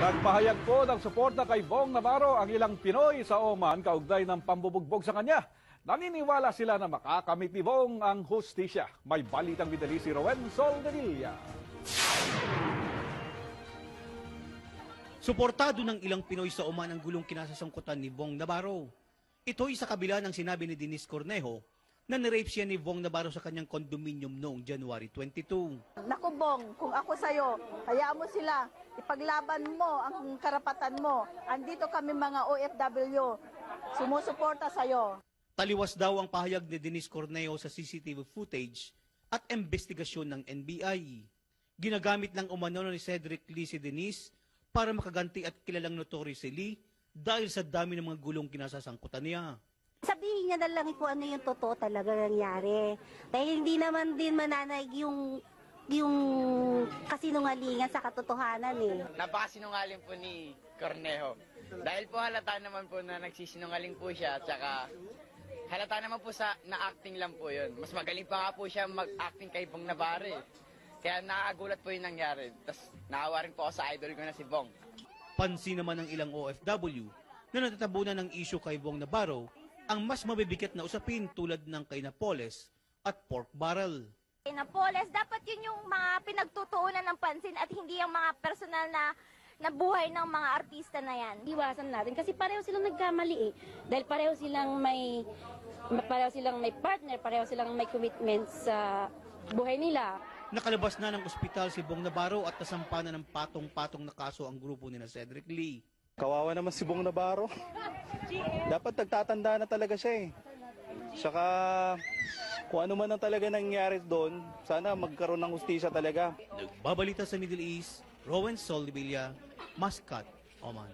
Nagpahayag po ng suporta kay Bong Navarro ang ilang Pinoy sa Oman kaugnay ng pambubugbog sa kanya. Naniniwala sila na makakamit ni Bong ang hustisya. May balitang bidali si Rowen Soldevilla. Suportado ng ilang Pinoy sa Oman ang gulong kinasasangkutan ni Bong Navarro. Ito'y sa kabila ng sinabi ni Denise Cornejo na nirape siya ni Bong Navarro sa kanyang condominium noong January 22. Naku Bong, kung ako sa'yo, hayaan mo sila. Ipaglaban mo ang karapatan mo. Andito kami mga OFW. Sumusuporta sa'yo. Taliwas daw ang pahayag ni Denise Cornejo sa CCTV footage at investigasyon ng NBI. Ginagamit ng umano ni Cedric Lee si Denise para makaganti at kilalang notorious si Lee dahil sa dami ng mga gulong kinasasangkutan niya. Sabihin niya na lang kung ano yung totoo talaga nangyari. Dahil hindi naman din mananaig yung yung kasinungalingan sa katotohanan eh. Napakasinungaling po ni Cornejo. Dahil po halata naman po na nagsisinungaling po siya, tsaka halata naman po sa na-acting lang po yun. Mas magaling pa nga po siya mag-acting kay Bong Navarre. Kaya nakakagulat po yung nangyari. Tapos naawa rin po ako sa idol ko na si Bong. Pansin naman ng ilang OFW na natatabunan ng issue kay Bong Navarro ang mas mabibigat na usapin tulad ng kay Napoles at pork barrel. Napoles, dapat yun yung mga pinagtutuunan ng pansin at hindi yung mga personal na na buhay ng mga artista na yan. iwasan natin kasi pareho silang nagkamali eh. Dahil pareho silang may pareho silang may partner, pareho silang may commitment sa buhay nila. Nakalabas na ng ospital si Bong Navarro at nasampa na ng patong-patong na kaso ang grupo ni na Cedric Lee. Kawawa naman si Bong Navarro. Dapat nagtatanda na talaga siya eh. Saka kung ano man ang talaga nangyari doon, sana magkaroon ng hustisya talaga. Nagbabalita sa Middle East, Rowan Soldevilla, Muscat, Oman.